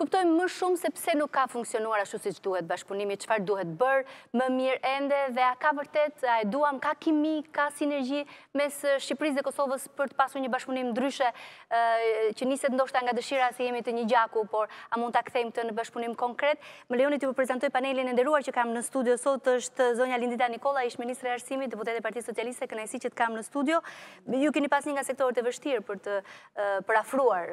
Të kuptojmë më shumë se pse nuk ka funksionuar ashtu siç duhet bashkëpunimi, çfarë duhet bërë më mirë ende dhe a ka vërtet, a e duam, ka kimi, ka sinergji mes Shqipërisë dhe Kosovës për të pasur një bashkëpunim ndryshe që niset ndoshta nga dëshira se jemi të një gjaku, por a mund ta kthejmë këtë në bashkëpunim konkret? Më lejoni t'ju prezantoj panelin e nderuar që kam në studio sot, është zonja Lindita Nikolla, ish-ministre e Arsimit, deputete e Partisë Socialiste, kënaqësi që të kam në studio. Ju keni pas një nga sektorët e vështirë për të përafruar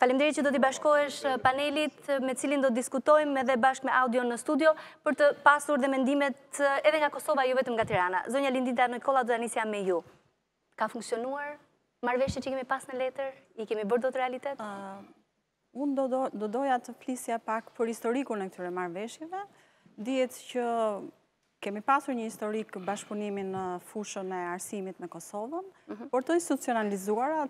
Faleminderit që do t'i bashkohesh eh, panelit eh, me cilin do të diskutojmë edhe bashkë me audion në studio për të pasur dhe mendimet eh, edhe nga Kosova, jo vetëm nga Tirana. Zonja Lindita Nikolla, do ta nisja me ju. Ka funksionuar marrëveshjet që i kemi pas në letër? I kemi bërë dot realitet? Ah, unë do, do, do doja të flisja pak për historikun e këtyre marrëveshjeve. Dihet që Kemi pasur një historik bashkëpunimi në fushën e arsimit me Kosovën, por të institucionalizuara,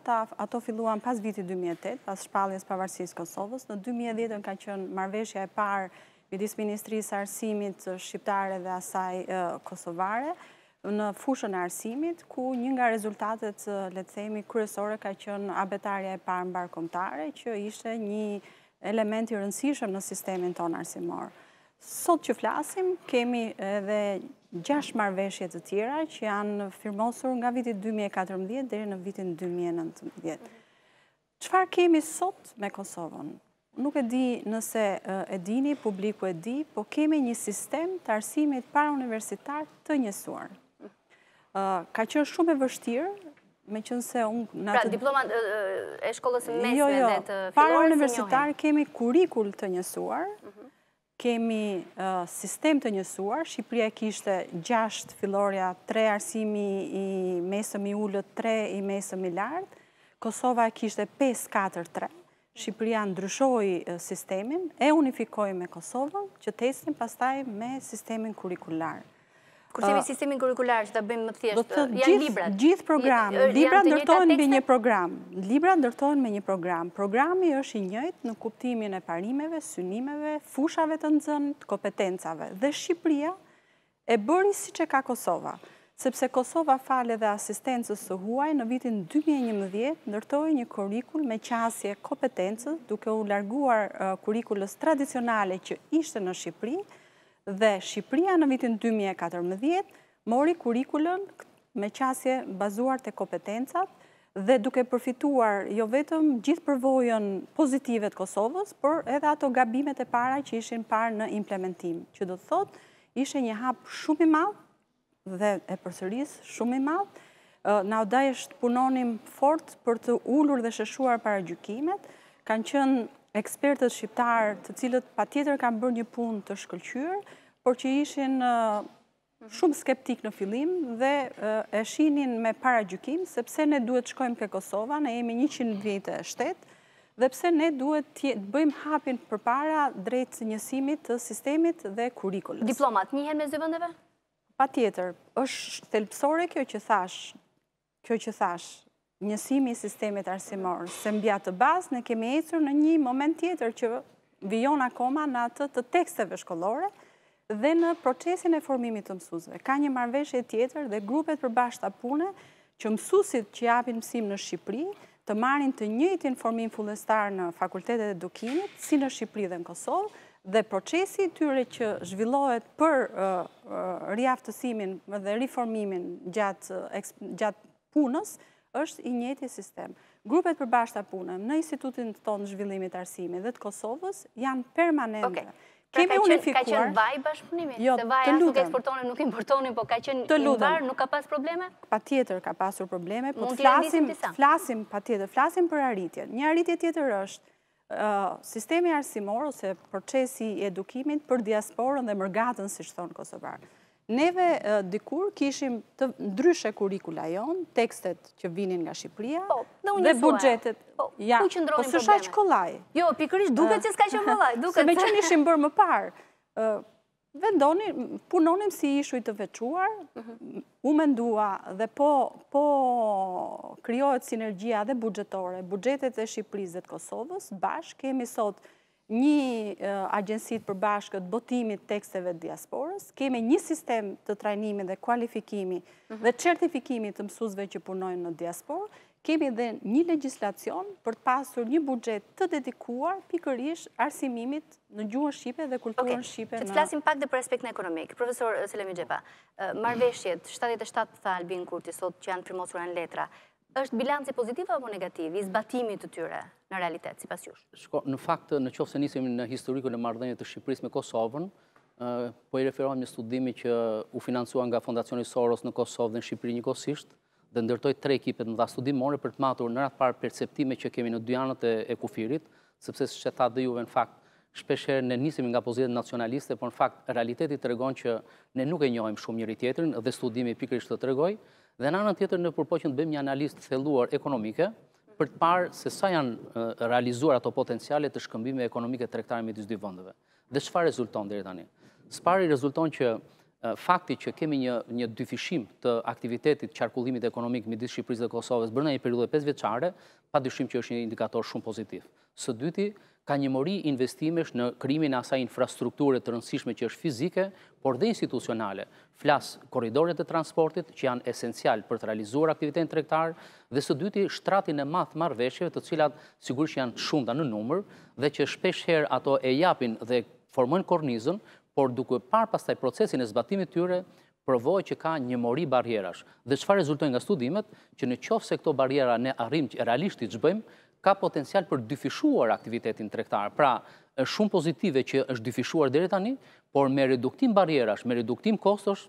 ato filluan pas vitit 2008, pas shpalljes pavarësisë Kosovës, në 2010 ka qënë marrëveshja e parë midis Ministrisë së Arsimit Shqiptare dhe asaj Kosovare, në fushën e arsimit, ku një nga rezultatet, le të themi, kryesore ka qenë abetarja e parë mbarëkombëtare, që ishte një element i rëndësishëm në sistemin tonë arsimor. Sot që flasim, kemi edhe gjashtë marrëveshje të tjera që janë firmosur nga viti 2014 deri në vitin 2019. Çfarë kemi sot me Kosovën? Nuk e di nëse e dini, publiku e di, po kemi një sistem të arsimit parauniversitar të njësuar. Ka qënë shumë e vështirë, meqënëse unë... Pra, të... diplomat e shkollës së mesme jo, jo. dhe të fillores njihen. Parauniversitar kemi kurrikul të njësuar, mhm. Kemi sistem të njësuar, Shqipëria e kishte gjashtë fillorja, tre arsimi i mesëm i ulët, tre i mesëm i lartë, Kosova e kishte 5-4-3, Shqipëria ndryshoi sistemin, e unifikoi me Kosovën, që të ecim pastaj me sistemin kurrikular. Kur themi sistemin kurrikular, që ta bëjmë më të thjeshtë, janë librat. Gjithë program, librat ndërtohen mbi një program. Librat ndërtohen mbi një program. Programi është i njëjtë në kuptimin e parimeve, synimeve, fushave të nxënit, kompetencave. Dhe Shqipria e bëri siç e ka Kosova. Sepse Kosova falë edhe asistencës së huaj në vitin 2011 ndërtoi një kurrikul me qasje kompetencës duke iu larguar kurrikulës tradicionale që ishte në Shqipri Dhe Shqipëria në vitin dy mijë e katërmbëdhjetë mori kurrikulën me qasje bazuar te kompetencat dhe duke përfituar jo vetëm gjithë përvojën pozitive të Kosovës, por edhe ato gabimet e para që ishin parë në implementim, që do të thotë ishte një hap shumë i madh dhe e përsëris, shumë i madh. Na u desh të punonim fort për të ulur dhe sheshuar paragjykimet. Kanë qenë ekspertët shqiptarë të cilët patjetër kanë bërë një punë të shkëlqyer, por që ishin shumë skeptikë në fillim dhe e shihnin me paragjykim, sepse ne duhet të shkojmë ke Kosova, ne jemi 100 vite shtet, dhe pse ne duhet të bëjmë hapin përpara drejt njësimit të sistemit dhe kurrikulës. Diplomat njihen mes vendeve? Patjetër, është thelbësore kjo që thashë, kjo që thashë, njësimi i sistemit arsimor, se mbi atë bazë ne kemi ecur në një moment tjetër që vijon akoma në atë të teksteve shkollore dhe në procesin e formimit të mësuesve. Ka një marrëveshje tjetër dhe grupe të përbashkëta pune që mësuesit që japin mësim në Shqipëri të marrin të njëjtin formim fillestar në fakultetet e edukimit, si në Shqipëri dhe në Kosovë, dhe procesi i tyre që zhvillohet për riaftësimin dhe riformimin gjatë punës, është i njëjti sistem. Grupe të përbashkëta pune në institutin tonë të zhvillimit të arsimit dhe të Kosovës janë permanente. Kemi unifikuar. Pra ka qenë vaj bashkëpunimi? Jo, të lutem. Nuk eksportonin, nuk importonin, po ka qenë i vaj, nuk ka pas probleme? Patjetër ka pasur probleme, po të flasim, flasim, patjetër, flasim për arritje. Një arritje tjetër është, sistemi arsimor, ose procesi i edukimit për diasporën dhe mërgatën, siç thonë kosovarët. Neve dikur kishim të ndryshe kurrikula jonë, tekstet që vinin nga Shqipëria dhe buxhetet. Po, ku qëndronin problemet? Po, se s'ka qenë kollaj. Jo, pikërisht, duke që s'ka qenë kollaj. Se meqenë ishim bërë më parë, vendonim, punonim si ishuj të veçuar, mhm. u mendua dhe po, po krijohet sinergjia dhe buxhetore, buxhetet e Shqipërisë dhe të Kosovës, bashkë kemi sot Një agjenci të përbashkët të botimit të teksteve të diasporës, kemi një sistem të trajnimit dhe kualifikimit mhm. dhe certifikimit të mësuesve që punojnë në diasporë, kemi dhe një legjislacion për të pasur një buxhet të dedikuar pikërisht arsimimit në gjuhën shqipe dhe kulturën shqipe. Që të flasim pak dhe për aspektin ekonomik. Profesor Selami Xhepa, marrëveshjet, 77 tha Albin Kurti, sot që janë firmosur në letra, Është bilanci pozitiv apo negativ i zbatimit të tyre në realitet, sipas jush? Shiko, në fakt, në qoftë se nisim me historikun e marrëdhënieve të Shqipërisë me Kosovën, po i referohem një studimi që u financua nga Fondacioni Soros në Kosovë dhe në Shqipëri njëkohësisht, dhe ndërtoi tre ekipe të mëdha studimore për të matur në radhë të parë perceptimet që kemi në dy anët e kufirit, Sepse siç e thatë dhe juve në fakt, shpesh herë ne nisemi nga pozitat nacionaliste, por në fakt realiteti tregon që ne nuk e njohim shumë njëri tjetrin dhe studimi pikërisht të tregoj, dhe në anën tjetër ne u përpoqëm të bëjmë një analizë të thelluar ekonomike për të parë se sa janë realizuar ato potenciale të shkëmbimeve ekonomike tregtare midis dy vendeve. Dhe çfarë rezulton deri tani? Së pari rezulton që fakti që kemi një një dyfishim të aktivitetit qarkullimit ekonomik midis Shqipërisë dhe Kosovës brenda një periudhe 5 vjeçare, pa dyshim që është një indikator shumë pozitiv. Së dyti, ka një mori investimesh në krijimin e asaj infrastrukture të rëndësishme që është fizike, por dhe institucionale. Flas korridoret e transportit që janë esencial për të realizuar aktivitetin tregtar dhe së dyti shtratin e madh të marrëveshjeve të cilat sigurisht janë të shumta në numër dhe që shpesh herë ato e japin dhe formojnë kornizën, por duke parë pastaj procesin e zbatimit të tyre provohet që ka një mori barrierash dhe çfarë rezultojnë nga studimet që në qoftë se këto barriera ne arrijmë realisht t'i çbëjmë, ka potencial për dyfishuar aktivitetin tregtar. Pra, është shumë pozitive që është dyfishuar deri tani, por me reduktim barrierash, me reduktim kostosh,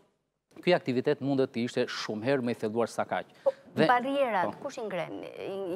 ky aktivitet mundet të ishte shumë herë më i thelluar sa kaq. Po, barrierat, po. kush i ngre?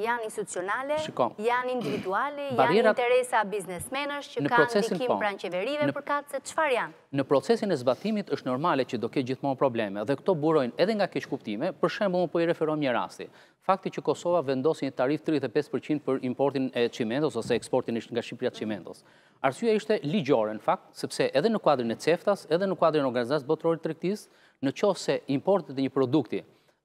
Janë institucionale, janë individuale, janë interesa biznesmenësh që kanë ndikim po. pranë qeverive përkatëse, çfarë janë? Në procesin e zbatimit është normale që do ketë gjithmonë probleme dhe këto burojnë edhe nga keqkuptime, për shembull po i referohem një rasti. Fakti që Kosova vendosi një tarifë tridhjetë e pesë për qind për importin e çimentos ose eksportin nga Shqipëria të çimentos. Arsyeja ishte ligjore në fakt, sepse edhe në kuadrin e CEFTA-s, edhe në kuadrin e Organizatës Botërore të Tregtisë, në qoftë se importet e një produkti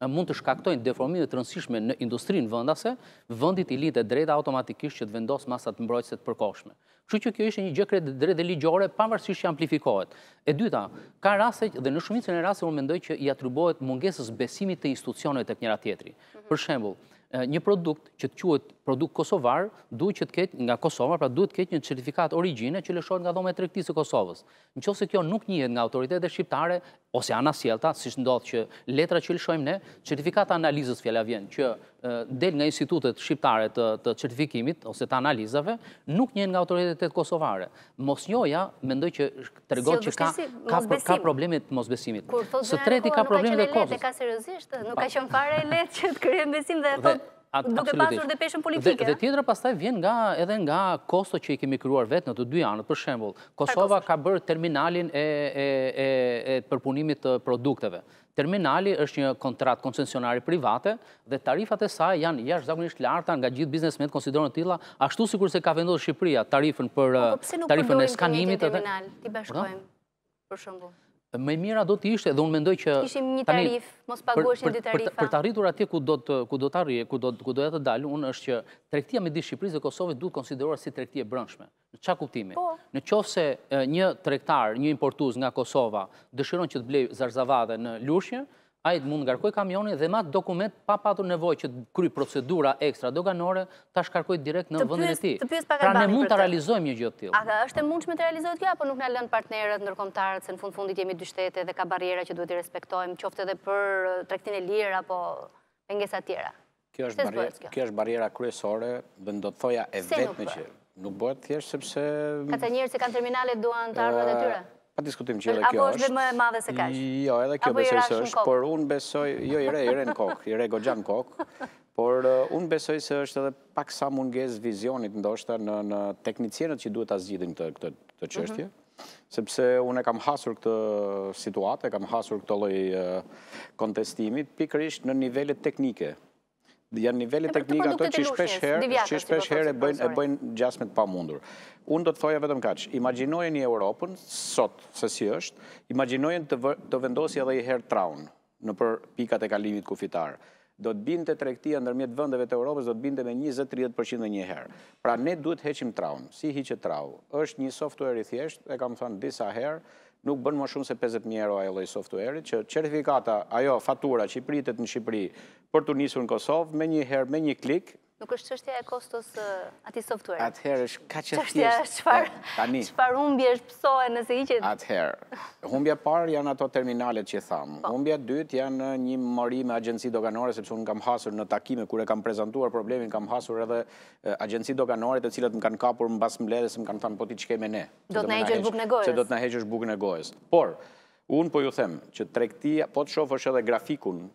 mund të shkaktojnë deformime të rëndësishme në industrinë vendase, vendit i lind e drejta automatikisht që të vendosë masa mbrojtëse të përkohshme. Kështu që kjo ishte një gjë krejt drejt dhe ligjore, pavarësisht që amplifikohet. E dyta, ka raste dhe në shumicën e rasteve unë mendoj që i atribuohet mungesës besimit të institucioneve tek njëri-tjetri. Mhm. Për shembull, një produkt që të quhet produkt kosovar, duhet që të jetë nga Kosova, pra duhet të ketë një certifikatë origjine që lëshohet nga Dhoma e Tregtisë së Kosovës. Në qoftë se kjo nuk njihet nga autoritetet shqiptare ose anasjellta, siç ndodh që letrat që lëshojmë ne, certifikata e analizës fjala vjen, që del nga institutet shqiptare të, të certifikimit ose të analizave, nuk njihen nga autoritetet kosovare. Mosnjohja mendoj që tregon që ka ka, ka probleme të mosbesimit. Së treti ka probleme të kohës. Ka seriozisht, nuk ka qenë fare lehtë që të krijojmë besim dhe thotë duke pasur dhe peshën politike. Dhe tjetra pastaj vjen nga edhe nga kostot që i kemi krijuar vetë në të dy anët, për shembull, Kosova ka bërë terminalin e përpunimit të produkteve. Terminali është një kontratë koncesionare private dhe tarifat e saj janë jashtëzakonisht të larta nga gjithë biznesmenët konsiderohen të tila, ashtu sikurse ka vendosur Shqipëria tarifën për po, po, tarifën e skanimit. Përse nuk përdorim të një terminal, t'i bashkojmë? për shembull. Më e mira do të ishte dhe unë mendoj që... Kishim një tarifë, mos paguanim dy tarifa. Për të arritur atje ku do të arrij, ku doja të dal, unë është që tregtia midis Shqipërisë dhe Kosovës duhet konsideruar si tregti e brendshme. Në ça kuptimi? Po. Në qoftë se një tregtar, një importues nga Kosova, dëshiron që të blejë zarzavate në Lushnje, Ai të mund të ngarkojë kamionin dhe me atë dokument pa patur nevojë që të kryjë procedura ekstra doganore, ta shkarkojë direkt në vendin e tij. Pra ne mund ta realizojmë një gjë të tillë. A është e mundshme të realizohet kjo apo nuk na lënë partnerët ndërkombëtarët se në fund të fundit jemi dy shtete dhe ka barriera që duhet t'i respektojmë, qoftë edhe për tregtinë e lirë apo pengesa të tjera? Kjo është barriera, kjo është barriera kryesore, dhe do të thoja e vetme që nuk bëhet thjesht sepse Ata njerëz që kanë terminale duan të ardhurat e tyre. Pa diskutim që edhe kjo është. Apo është më e madhe se kaq. Jo, edhe kjo besoj se është, por unë besoj, jo i re, i re në kokë, i re goxha në kokë, por unë besoj se është edhe paksa mungesë vizioni ndoshta në në teknicienët që duhet ta zgjidhin këtë këtë çështje. Mhm. sepse unë e kam hasur këtë situatë, e kam hasur këtë lloj kontestimi, pikërisht në nivelet teknike. Janë nivelet pra, teknike ato që shpeshherë, që shpeshherë e bëjnë, e bëjnë gjasme të pamundur. Unë do të thoja vetëm kaq, imagjinojeni Europën, sot, se si është, imagjinojeni të, të vendosë edhe një herë traun, nëpër pikat e kalimit kufitar. Do të binte tregtia ndërmjet vendeve të Europës do të binte me njëzet tridhjetë për qind menjëherë. Pra ne duhet të heqim traun. Si hiqet trau? Është një softuer i thjeshtë, e kam thënë disa herë, nuk bën më shumë se pesëdhjetë mijë euro ai lloj softueri, që certifikata, ajo fatura që i pritet në Shqipëri për t'u nisur në Kosovë, menjëherë me një klik, Nuk është çështja e kostos së atij software. Atëherë është kaq e thjeshtë. Çështja është çfarë çfarë humbjesh pësohen nëse hiqet. Atëherë, humbja e parë janë ato terminalet që thamë. Po. Humbja e dytë janë një mori me agjenci doganore sepse unë kam hasur në takime kur e kam prezantuar problemin, kam hasur edhe agjenci doganore të cilat më kanë kapur mbas mbledhjes e më kanë thënë po ti ç'ke me ne. Do të na heqësh bukën e gojës. Që do të na heqësh bukën e gojës. Por, unë po ju them që tregtia, po të shofësh edhe grafikun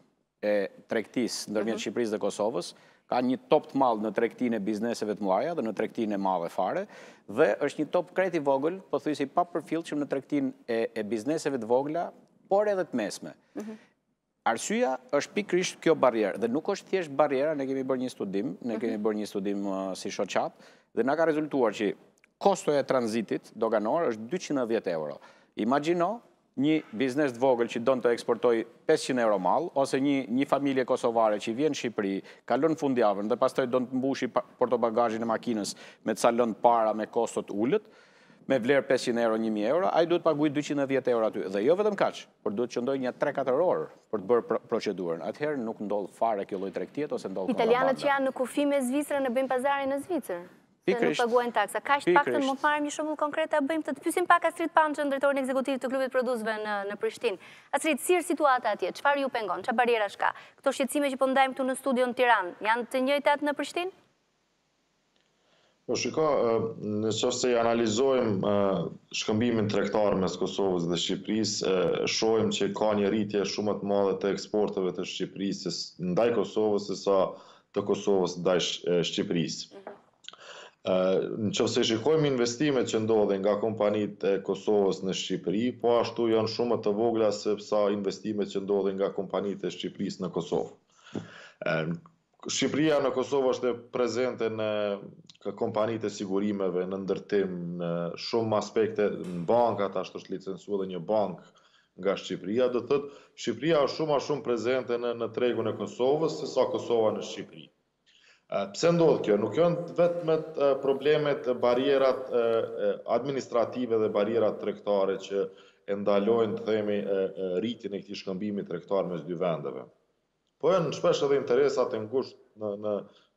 e tregtisë ndërmjet Shqipërisë dhe Kosovës, ka një top të madh në tregtinë e bizneseve të mëdha dhe në tregtinë e madhe fare, dhe është një top krejt i vogël, pothuajse i papërfillshëm në tregtinë e bizneseve të vogla, por edhe të mesme. Arsyeja është pikërisht kjo barrierë dhe nuk është thjesht barriera, ne kemi bërë një studim, ne kemi bërë një studim si shoqatë dhe na ka rezultuar që kostoja e tranzitit doganor është dyqind e dhjetë euro. Imagjino një biznes të vogël që don të eksportojë pesëqind euro mall, ose një një familje kosovare që vjen në Shqipëri, kalon fundjavën dhe pastaj don të mbushi portobagazhin e makinës me ca lëndë të para me kosto të ulët, me vlerë pesëqind euro, një mijë euro, ai duhet të paguajë dyqind e dhjetë euro aty. Dhe jo vetëm kaq, por duhet të qëndrojë një tre katër orë për të bërë procedurën. Atëherë nuk ndodh fare kjo lloj tregtie ose ndodh kontrabanda. Italianët që janë në kufi me Zvicrën e bëjnë pazarin në Zvicër. se nuk paguajnë taksa. Kaq, pak të mund të marrim një shembull konkret, a bëjmë të të pyesim pak Astrit Panxhën, drejtorin ekzekutiv të klubit prodhuesve në Prishtinë. Astrit, si është situata atje? Çfarë ju pengon? Ça barrierash ka? Këto shqetësime që po ndajmë këtu në studio në Tiranë, janë të njëjtat në Prishtinë? Po shiko, në qoftë se i analizojmë shkëmbimin tregtar mes Kosovës dhe Shqipërisë, shohim që ka një rritje shumë më të madhe të eksporteve të Shqipërisë ndaj Kosovës, sesa të Kosovës ndaj Shqipërisë. Në qoftë se shikojmë investimet që ndodhin nga kompanitë e Kosovës në Shqipëri, po ashtu janë shumë më të vogla sesa investimet që ndodhin nga kompanitë e Shqipërisë në Kosovë. Shqipëria në Kosovë është prezente në kompanitë e sigurimeve, në ndërtim, në shumë aspekte, në banka, tash është licencu edhe një bankë Nga Shqipëria, do të thotë, Shqipëria është shumë ma shumë prezente në në tregun e Kosovës, sesa Kosova në Shqipëri. Pse ndodh kjo? Nuk janë vetëm problemet, barrierat administrative dhe barrierat tregtare që e ndalojnë, themi, rritjen e këtij shkëmbimi tregtar mes dy vendeve. Po janë shpesh edhe interesat e ngushtë në në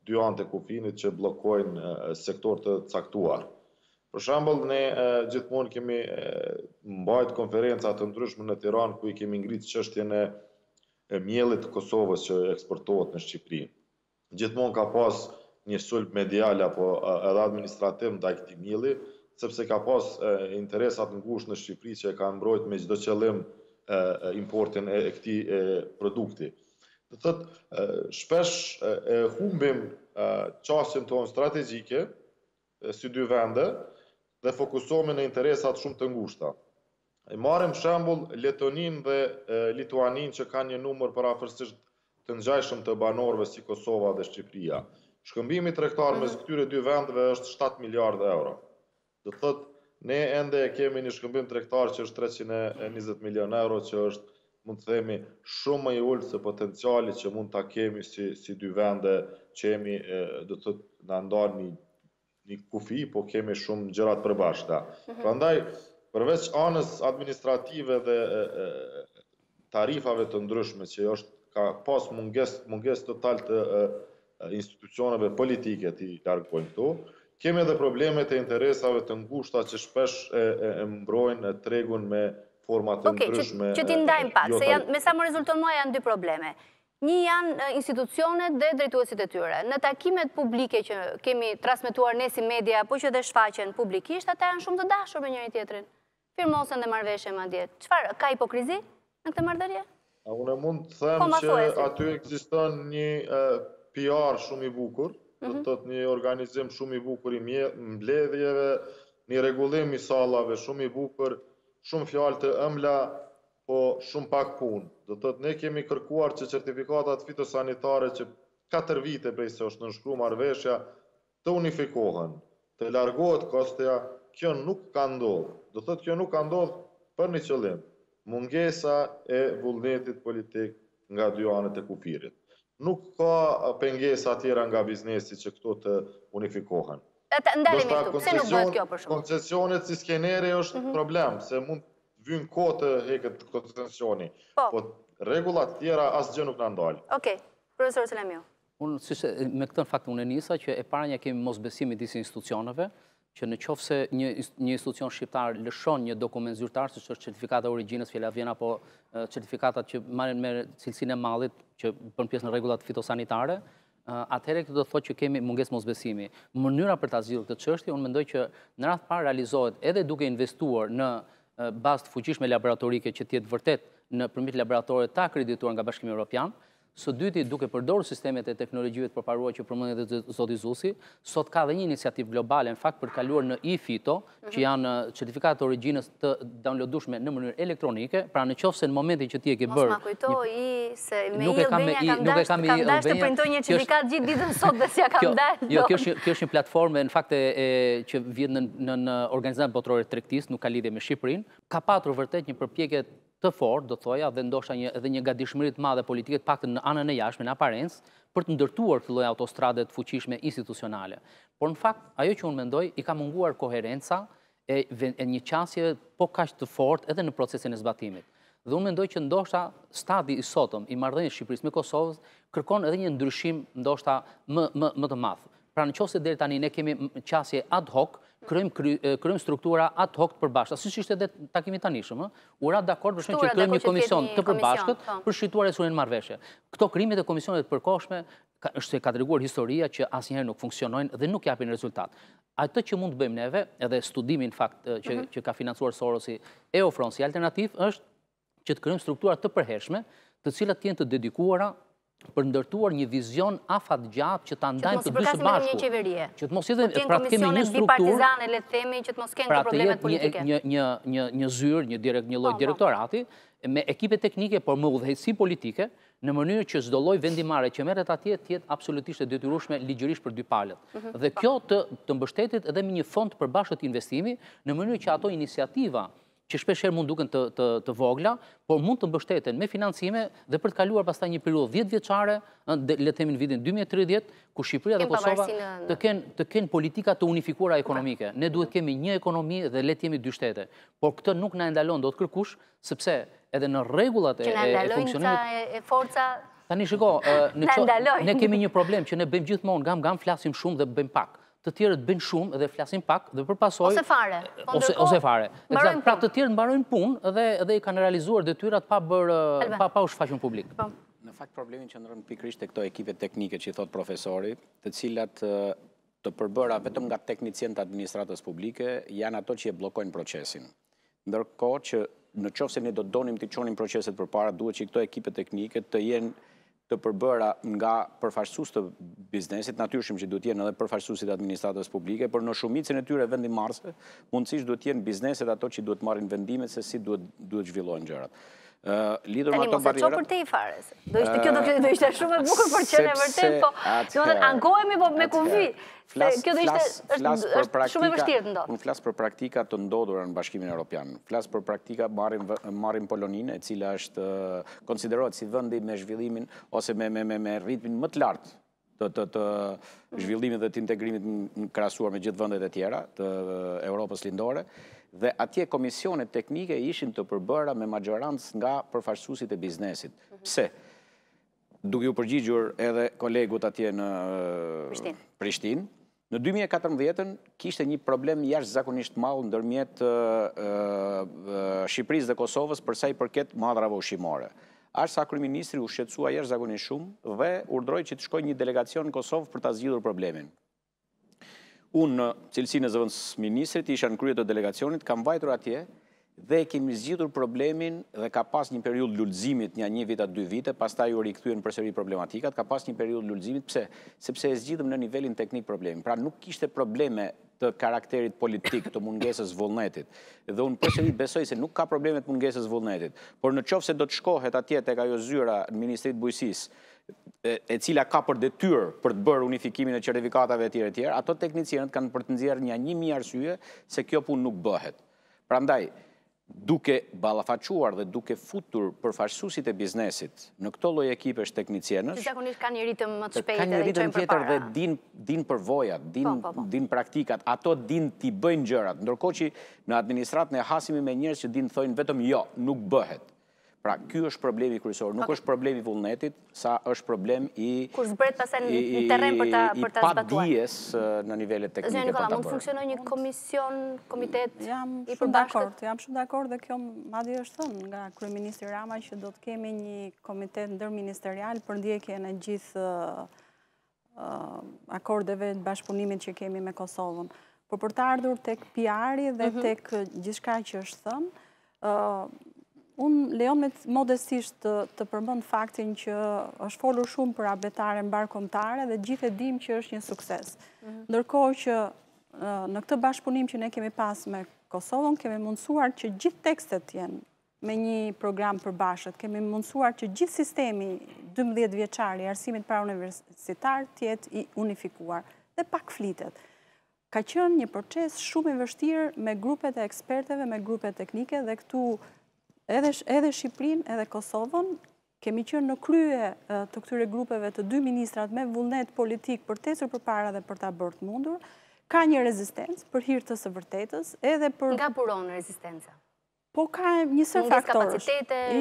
dy anët e kufinit që bllokojnë sektorë të caktuar. Për shembull, ne gjithmonë kemi mbajt konferenca të ndryshme në Tiranë ku e kemi ngrit çështjen e e miellit të Kosovës që eksportohet në Shqipëri. Gjithmonë ka pas një sulm medial apo edhe administrativ ndaj këtij mielli, sepse ka pas interesa të ngushtë në Shqipëri që e kanë mbrojtë me çdo qëllim importin e këtij produkti. Do të thotë, shpesh e humbim qasjen tonë strategjike si dy vende dhe fokusohemi në interesat shumë të ngushta. Marrim shembull Letoninë dhe Lituaninë që kanë një numër përafërsisht të ngjajshëm të banorëve si Kosova dhe Shqipëria. Shkëmbimi tregtar mes këtyre dy vendeve është shtatë miliardë euro. Do të thotë ne ende e kemi një shkëmbim tregtar që është treqind e njëzet milionë euro që është mund të themi, shumë më i ulët se potenciali që mund ta kemi si si dy vende që jemi, do të thotë, na ndan një një kufi, po kemi shumë gjëra të përbashkëta. Prandaj, përveç anës administrative dhe tarifave të ndryshme që është ka pas mungesë mungesë total të institucioneve politike t'i largojnë këto. Kemi edhe probleme të interesave të ngushta që shpesh e mbrojnë tregun me forma të ndryshme jotarifore. Okej, që t'i ndajmë pak, se janë, me sa më rezulton mua janë dy probleme. Një janë institucionet dhe drejtuesit e tyre. Në takimet publike që kemi transmetuar ne si media, po që dhe shfaqen publikisht, ata janë shumë të dashur me njëri-tjetrin. Firmosen dhe marrëveshje madje. Çfarë, ka hipokrizi në këtë marrëdhënie? Unë mund të them që aty ekziston një PR shumë i bukur, do të thotë një organizim shumë i bukur i mbledhjeve, një rregullim i sallave shumë i bukur, shumë fjalë të ëmbla, po shumë pak punë. Do të thotë ne kemi kërkuar që certifikatat fitosanitare që katër vite prej se është nënshkruar marrëveshja, Të unifikohen, të largohet kostoja, kjo nuk ka ndodhë. Do thotë kjo nuk ka ndodhë për një qëllim, mungesa e vullnetit politik nga dy anët e kufirit. Nuk ka pengesa tjera nga biznesi që këto të unifikohen. Ndoshta koncesionet si skeneri është problem, se mund vyn kohë të heket koncesioni, po rregullat tjera asgjë nuk na ndalë. Okej, Profesor Selemiu. Unë, siç e, me këtë në fakt unë e nisa që e para ne kemi mosbesim midis institucioneve, që në qoftë se një një institucion shqiptar lëshon një dokument zyrtar, siç është certifikata e origjinës, fjala vjen apo certifikatat që marrin me cilësinë e mallit, që bën pjesë në rregullat fitosanitare, atëherë këtë do të thotë që kemi mungesë mosbesimi. Mënyra për ta zgjidhur këtë çështje, unë mendoj që në radhë parë realizohet edhe duke investuar në bazë të fuqishme laboratorike që të jetë vërtet nëpërmjet laboratorëve të akredituar nga Bashkimi Europian, Së dyti, duke përdorur sistemet e teknologjive të përparuara që përmendi edhe zoti Zusi, sot ka dhe një iniciativë globale në fakt për të kaluar në e-fito, që mhm. janë uh, certifikatat e origjinës të downloadueshme në mënyrë elektronike, pra në qoftë se në momentin që ti e ke bërë Mos ma kujto se me e-Albania kam dashur të printoj një certifikatë gjithë ditën sot dhe s'ia kam dashur. Jo, kjo është kjo është një platformë në fakt e që vjen nën organizatën botërore të tregtisë, nuk ka lidhje me Shqipërinë, ka patur vërtet një përpjekje të fortë, do të thoja, dhe ndoshta edhe një gatishmëri të madhe politike, të paktën në anën e jashtme, në aparencë, për të ndërtuar këtë lloj autostrade të fuqishme institucionale. Por në fakt, ajo që unë mendoj, i ka munguar koherenca e, e një qasje po kaq të fortë edhe në procesin e zbatimit. Dhe unë mendoj që ndoshta stadi i sotëm i marrëdhënies Shqipërisë me Kosovës kërkon edhe një ndryshim ndoshta më më më të madh. Pra në qoftë se deri tani ne kemi qasje ad hoc, krijojmë struktura ad hoc të përbashkëta, siç ishte dhe takimi i tanishëm, u ra dakord për shembull që krijojmë një komision të përbashkët po. për të shqyrtuar ecurinë e marrëveshjeve. Këto krijimet e komisioneve të përkohshme, është se ka treguar historia që asnjëherë nuk funksionojnë dhe nuk japin rezultat. Atë që mund të bëjmë neve, edhe studimi në fakt që ka financuar Sorosi e ofron si alternativë, është që të krijojmë struktura të përhershme, të cilat të jenë të dedikuara për ndërtuar një vizion afatgjatë që ta ndajmë të dy së bashku. Që të mos përkasim një qeverie. Që të mos i dhe, pra të kemi një strukturë. Pra të kemi një strukturë. le themi, që të mos kenë pra problemet politike. Pra të jetë një zyrë, një direkt, një lloj po, po. direktorati, me ekipe teknike, por me udhëheqësi politike, në mënyrë që çdo lloj vendimmarrje që merret atje, të jetë absolutisht e detyrueshme ligjërisht për dy palët. Mhm. Dhe kjo të mbështetet edhe me një fond të përbashkët investimi, në mënyrë që ato iniciativa, që shpeshherë mund duken të, të, të vogla, por mund të mbështeten me financime dhe për të kaluar pastaj një periudhë 10 vjeçare, le të themi në vitin 2030, ku Shqipëria dhe Kosova të kenë të kenë politika të unifikuara ekonomike. Ne duhet të kemi një ekonomi dhe le të jemi dy shtete. Por këtë nuk na e ndalon dot kërkush, sepse edhe në rregullat e, e funksionimit e forca Tani shiko, ne kemi një problem që ne bëjmë gjithmonë gam gam flasim shumë dhe bëjmë pak. të tjerët bëjnë shumë dhe flasin pak dhe për pasoj... Ose fare. Po ose fare. Pra të tjerët mbarojnë punë dhe i kanë realizuar detyrat pa bërë, pa u shfaqur në publik. Po. Në fakt problemi qëndron pikërisht te këto ekipe teknike që i thotë profesori, të cilat të përbëra vetëm nga teknicienë të administratës publike, janë ato që e bllokojnë procesin. Ndërkohë që në qoftë se ne do donim t'i çonim proceset përpara, duhet që këto ekipe teknike të jenë të përbëra nga përfaqësues të biznesit, natyrshëm që duhet të jenë edhe përfaqësuesit e administratës publike, por në shumicën e tyre vendimmarrëse, mundësisht duhet të jenë bizneset ato që duhet të marrin vendimet se si duhet duhet zhvillohen gjërat. Ë, lidhur me ato barriera. Tani mos e çon fare. Do ishte kjo do, do ishte shumë e bukur për qenë e vërtetë, po. Do të ankohemi po me kufi. Unë flas për praktika të ndodhura në Bashkimin Europian, flas për praktika, marrim Poloninë, e cila është konsiderohet si vendi me zhvillimin ose me ritmin më të lartë të zhvillimit dhe të integrimit krahasuar me gjithë vendet e tjera të Europës lindore, dhe atje komisionet teknike ishin të përbëra me mazhorancë nga përfaqësuesit e biznesit. Pse? Duke iu përgjigjur edhe kolegut atje në Prishtinë, në dy mijë e katërmbëdhjetën kishte një problem jashtëzakonisht të madh ndërmjet Shqipërisë dhe Kosovës për sa i përket mallrave ushqimore. Aq sa kryeministri u shqetësua jashtëzakonisht shumë dhe urdhëroi që të shkojë një delegacion në Kosovë për ta zgjidhur problemin. Unë në cilësinë e zëvendësministrit isha në krye të delegacionit, kam vajtur atje dhe e kemi zgjidhur problemin dhe ka pas një periudhë lulëzimi nja një vit a dy vite, pastaj u rikthyen përsëri problematikat, ka pas një periudhë lulëzimi pse? Sepse e zgjidhëm në nivelin teknik problemin. Pra nuk kishte probleme të karakterit politik të mungesës vullnetit. Dhe unë përsëri besoj se nuk ka probleme të mungesës vullnetit. Por në qoftë se do të shkohet atje tek ajo zyra në Ministri të Bujqësisë e cila ka për detyrë për të bërë unifikimin e certifikatave etj etj, ato teknicienët kanë për të nxjerrë nja 1000 arsye se kjo punë nuk bëhet. Prandaj, duke ballafaquar dhe duke futur përfaqësuesit e biznesit në këto lloj ekipesh teknicienësh, që zakonisht kanë një ritëm më të shpejtë, kanë një ritëm tjetër dhe dinë dinë përvojat, dinë po, po, po. dinë praktikat, ato dinë t'i bëjnë gjërat, ndërkohë që në administratë ne hasemi me njerëz që dinë të thonë vetëm jo, nuk bëhet. Pra, ky është problemi kryesor, nuk është problem i vullnetit, sa është problem i... Kur zbret pastaj në terren për ta zbatuar. I padijes në nivelet teknike për të bërë. Zonja Nikolla, mund të funksionojë një komision, komitet i përbashkët? Jam shumë dakord, jam shumë dakord dhe kjo madje është thënë nga Kryeministri Rama që do të kemi një komitet ndërministerial për ndjekjen e gjithë akordeve të bashkëpunimit që kemi me Kosovën. Por për të ardhur tek PR-i dhe mhm. tek gjithçka që është thënë, unë lejomëni modestisht të përmend faktin që është folur shumë për abetaren mbarëkombëtare dhe të gjithë e dimë që është një sukses. Mhm. Ndërkohë që në këtë bashkëpunim që ne kemi pas me Kosovën, kemi mundësuar që gjithë tekstet të jenë Me një program të përbashkët, kemi mundësuar që gjithë sistemi 12 vjeçar i arsimit parauniversitar të jetë i unifikuar dhe pak flitet. Ka qenë një proces shumë i vështirë me grupet e ekspertëve, me grupet teknike dhe këtu edhe Shqipërinë edhe Kosovën kemi qenë në krye të këtyre grupeve të dy ministrat me vullnet politik për të ecur përpara dhe për ta bërë të mundur, ka një rezistencë për hir të së vërtetës edhe për... Nga buron rezistenca? Po ka një sërë faktorësh.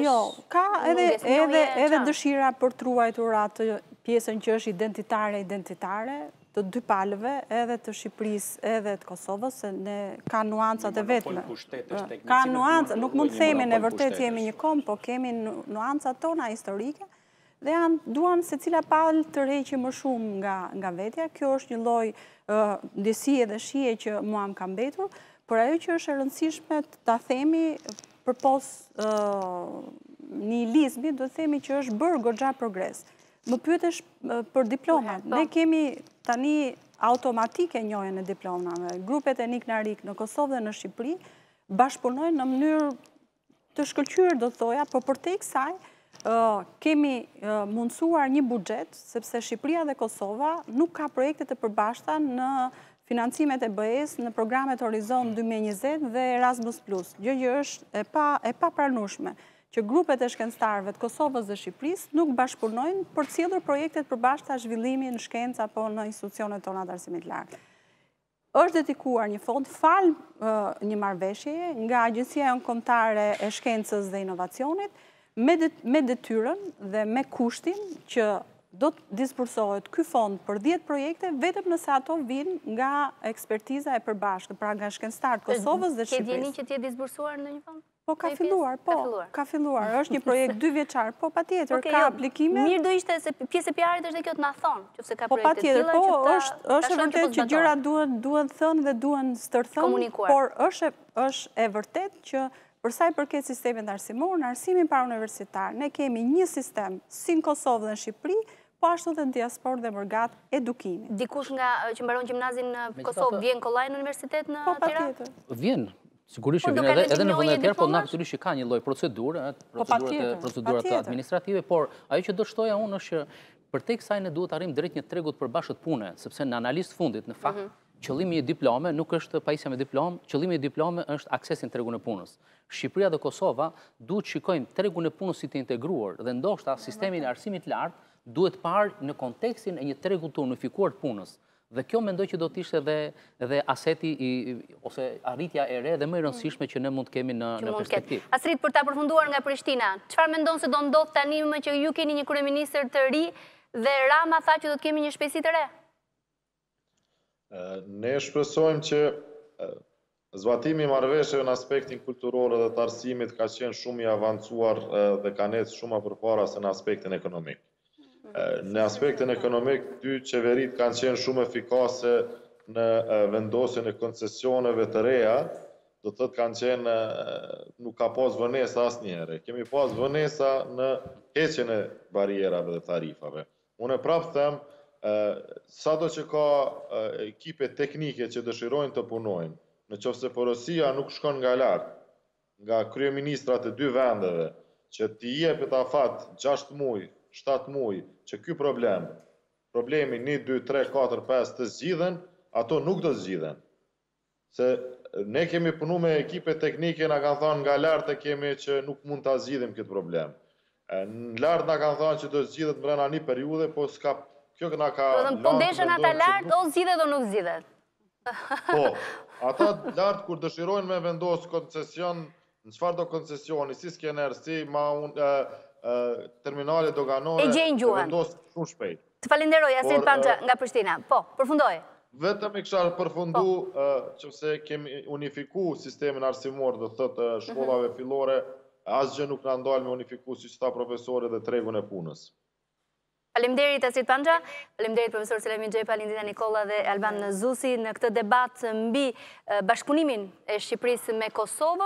Jo, ka edhe dëshira për të ruajtur atë pjesën që është identitare, identitare, të dy palëve, edhe të Shqipërisë, edhe të Kosovës, se ne ka nuancat e vetëme. Ka nuancat, nuk mund të themi, ne vërtet jemi një komb, po kemi nuancat tona historike, Dhe janë, duan secila palë të tërheqë më shumë nga, nga vetja. Kjo është një lloj uh, ndjesie dhe shije që mua më ka mbetur, por ajo që është e rëndësishme ta themi përpos uh, nihilizmit, duhet të themi që është bërë goxha progres. Më pyetët uh, për diplomat. Ne kemi tani automatike njohjen e diplomave. Grupet e ENIC-NARIC në Kosovë dhe në Shqipëri bashkëpunojnë në mënyrë Të shkëlqyer do të thoja, por po përtej kësaj, kemi mundësuar një buxhet, sepse Shqipëria dhe Kosova nuk ka projekte të përbashkëta në financimet e BE-së në programet Horizon 2020 dhe Erasmus+, gjë që është e papranueshme, që grupet e shkencëtarëve të Kosovës dhe Shqipërisë nuk bashkëpunojnë për të sjellur projekte të përbashkëta zhvillimi në shkenca apo në institucionet tona të arsimit të lartë. Është dedikuar një fond falë një marrëveshjeje nga Agjencia jonë Kombëtare e Shkencës dhe Inovacionit me detyrën dhe me kushtin që do të disbursohet ky fond për 10 projekte vetëm nëse ato vijnë nga ekspertiza e përbashkët, pra nga shkencëtarë të Kosovës dhe Shqipërisë. Këtë e keni, që t'jetë disbursuar ndonjë fond? Po ka filluar, po, ka filluar, është një projekt dyvjeçar, po patjetër, po, ka jo, aplikime. Mirë do ishte se pjesë e PR-it është dhe kjo të na thoni, që se ka po, projekte të tilla, që po, ta është Po është e vërtetë që gjërat duhen thënë dhe duhen stërthënë, por është e vërtetë që për sa i përket sistemit arsimor, në arsimin parauniversitar, ne kemi një sistem, si në Kosovë dhe në Shqipëri, po ashtu dhe në diasporë dhe mërgatë edukimi. Dikush nga që mbaron gjimnazin në Kosovë, vjen kollaj në universitet në Tira? Po, patjetër. Vjen, Sigurisht që vjen edhe në vende të tjera, po natyrisht që ka një lloj procedure, po, procedura administrative, por ajo që do shtoja unë është që përtej kësaj ne duhet të arrijmë drejt një tregu të përbashkët pune, sepse në analizë të fundit, në fakt, mhm. qëllimi i diplomës nuk është pajisja me diplomë, qëllimi i diplomës është aksesi në tregun e punës. Shqipëria dhe Kosova duhet të shikojnë tregun e punës si të integruar dhe ndoshta sistemin e arsimit të lartë duhet parë në kontekstin e një tregu të unifikuar të punës Dhe kjo mendoj që do të ishte dhe edhe aseti i ose arritja e re dhe më e rëndësishme që ne mund të kemi në në perspektivë. Astrit për ta përfunduar nga Prishtina, çfarë mendon se do ndodh tanimë që ju keni një kryeministër të ri dhe Rama tha që do të kemi një shpejtësi të re? Ne shpresojmë që Zbatimi i marrëveshjeve në aspektin kulturor dhe të arsimit ka qenë shumë i avancuar dhe kanë ecë shumë më përpara se në aspektin ekonomik. Në aspektin ekonomik, dy qeveritë kanë qenë shumë efikase në vendosjen e koncesioneve të reja, do të thotë kanë qenë nuk ka pas vonesa asnjëherë. Kemi pas vonesa në heqjen e barrierave dhe tarifave. Unë prapë them, sado që ka ekipe teknike që dëshirojnë të punojnë, në qoftë se porosia nuk shkon nga lart, nga kryeministrat e dy vendeve, që t'i jepet afat gjashtë muaj, shtatë muaj, që ky problem, problemi një, dy, tre, katër, pesë të zgjidhen, ato nuk do të zgjidhen. Se ne kemi punu me ekipe teknike na kanë thanë nga lart e kemi që nuk mund ta zgjidhim këtë problem. Në lart na kanë thanë që do zgjidhet mrena një periudhe, po s'ka kjo na ka lanë të mendojmë që nuk. Domethënë po deshen ata lart u zgjidh, zgjidhet, o nuk zgjidhet. Po. Ata lart kur dëshirojnë me vendos koncesion Në çfarëdo koncesioni, si skener, si ma unë, terminale doganore, e vendosë shumë shpejt. Të falenderoj, Astrit Panxha, nga Prishtina. Po, përfundoj. Vetëm e kisha përfundu po. që nëse kemi unifiku sistemin arsimor do të thotë mhm. shkollave fillore, asgjë nuk na ndal me unifiku siç tha profesori dhe tregun e punës. Faleminderit Astrit Panxha, faleminderit profesor Selami Xhepa, Lindita Nikola dhe Alban Zusi në këtë debat mbi bashkëpunimin e Shqipërisë me Kosovën.